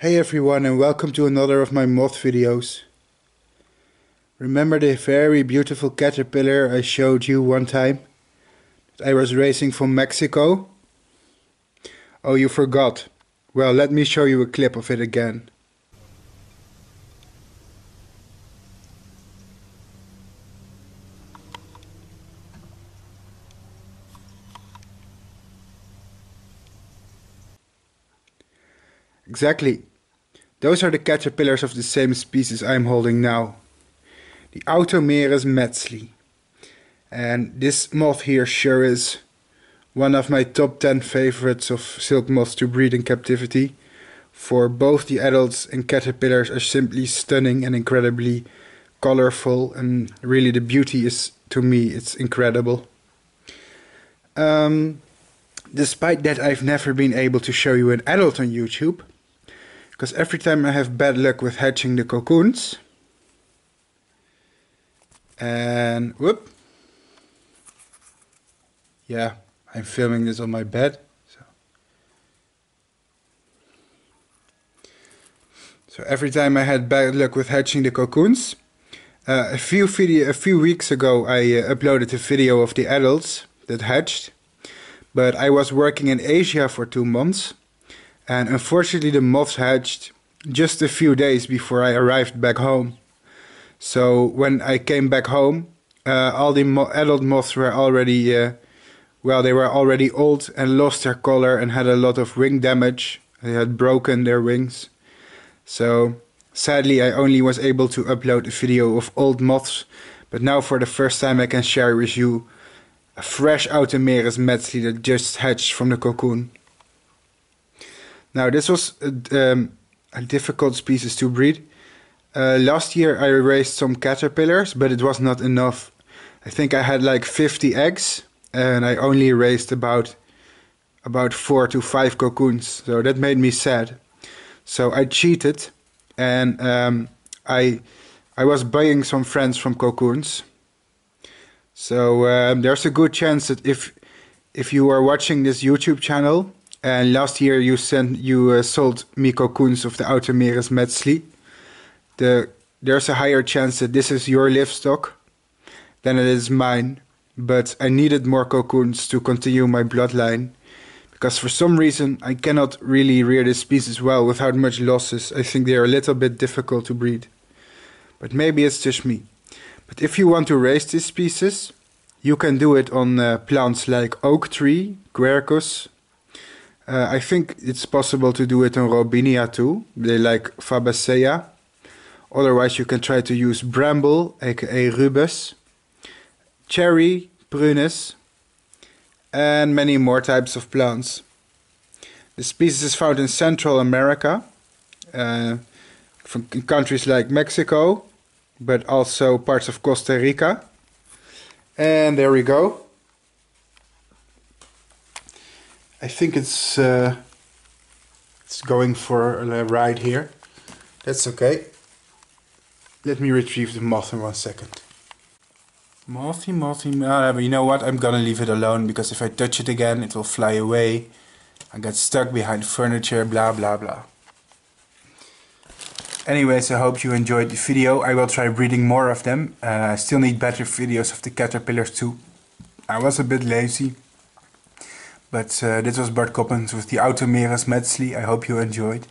Hey everyone and welcome to another of my moth videos. Remember the very beautiful caterpillar I showed you one time? I was racing from Mexico? Oh you forgot. Well let me show you a clip of it again. Exactly. Those are the caterpillars of the same species I'm holding now. The Automeris metzli. And this moth here sure is one of my top 10 favorites of silk moths to breed in captivity. For both the adults and caterpillars are simply stunning and incredibly colorful and really the beauty is to me it's incredible. Um, despite that I've never been able to show you an adult on YouTube because every time I have bad luck with hatching the cocoons, and whoop, yeah, I'm filming this on my bed. So, so every time I had bad luck with hatching the cocoons, uh, a few video, a few weeks ago, I uh, uploaded a video of the adults that hatched, but I was working in Asia for two months and unfortunately the moths hatched just a few days before I arrived back home. So when I came back home, uh, all the mo adult moths were already, uh, well, they were already old and lost their color and had a lot of wing damage. They had broken their wings. So sadly, I only was able to upload a video of old moths. But now for the first time I can share with you a fresh Automeris metzli that just hatched from the cocoon. Now this was um, a difficult species to breed. Uh, last year I raised some caterpillars, but it was not enough. I think I had like 50 eggs, and I only raised about about four to five cocoons. So that made me sad. So I cheated, and um, I I was buying some friends from cocoons. So um, there's a good chance that if if you are watching this YouTube channel and last year you sent you uh, sold me cocoons of the Automeris metzli. The there's a higher chance that this is your livestock than it is mine. But I needed more cocoons to continue my bloodline. Because for some reason I cannot really rear this species well without much losses. I think they are a little bit difficult to breed. But maybe it's just me. But if you want to raise this species, you can do it on uh, plants like oak tree, quercus, uh, I think it's possible to do it on Robinia too. They like Fabaceae. Otherwise, you can try to use bramble, aka rubus, cherry, prunus, and many more types of plants. The species is found in Central America, uh, from countries like Mexico, but also parts of Costa Rica. And there we go. I think it's uh, it's going for a ride here. That's okay. Let me retrieve the moth in one second. Mothy, mothy, uh, you know what? I'm gonna leave it alone because if I touch it again, it will fly away. I get stuck behind furniture, blah blah blah. Anyways, I hope you enjoyed the video. I will try breeding more of them. Uh, I still need better videos of the caterpillars too. I was a bit lazy. But uh, dit was Bart Coppens with the Automeris Metzli. I hope you enjoyed.